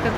как